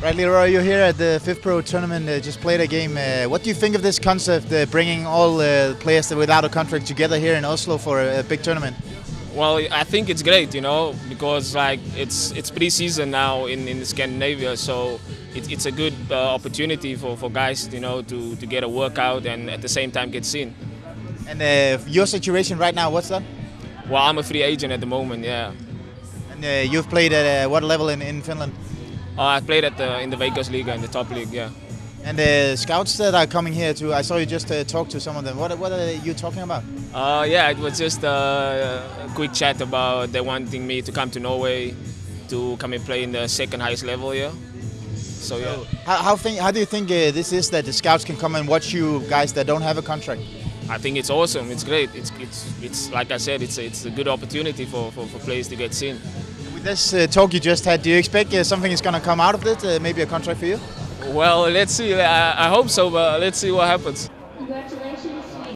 Right, Leroy, you're here at the FIFPro tournament. Uh, just played a game. Uh, what do you think of this concept, uh, bringing all uh, players without a contract together here in Oslo for a, a, big tournament? Well, I think it's great, you know, because like it's it's pre-season now in, in Scandinavia, so it, it's a good uh, opportunity for, for guys, you know, to, to get a workout and at the same time get seen. And uh, your situation right now, what's that? Well, I'm a free agent at the moment, yeah. And uh, you've played at what level in, in Finland? Uh, I played at the, in the Veikkausliiga, in the top league, yeah. And the scouts that are coming here too, I saw you just uh, talk to some of them. What, what are you talking about? Uh, yeah, it was just uh, a quick chat about they wanting me to come to Norway to come and play in the second highest level here. So yeah. How, how, think, how do you think uh, this is that the scouts can come and watch you guys that don't have a contract? I think it's awesome. It's great. It's, it's, it's like I said, it's a, it's a good opportunity for, for, for players to get seen. With this uh, talk you just had, do you expect uh, something is going to come out of it? Uh, maybe a contract for you? Well, let's see. I, I hope so, but let's see what happens.